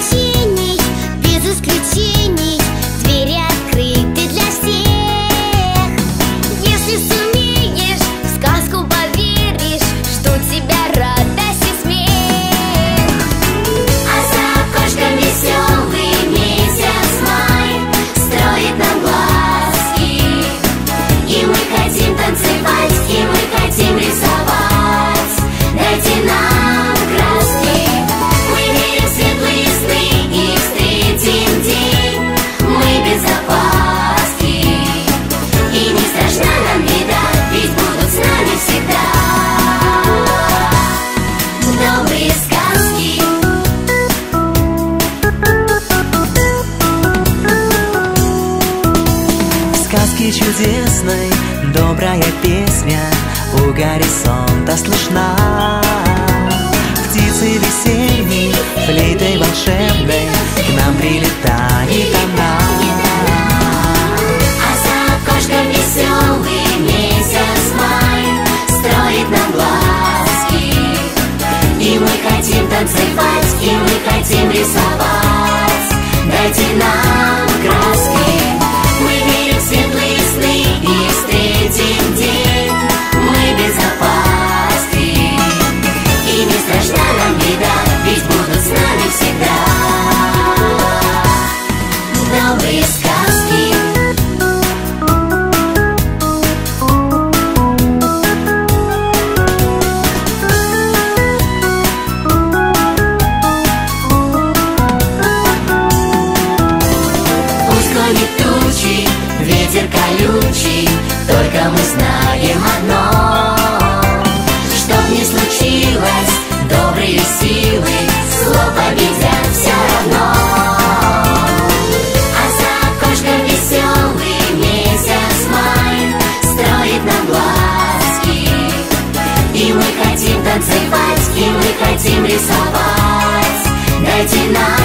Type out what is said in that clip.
Sí. чудесной Добрая песня у горизонта слышна. Птицы весенней, флейтой волшебной К нам прилетает она. Добрые сказки. Пусть гонит тучи, ветер колючий Только мы знаем рисовать, найти нам.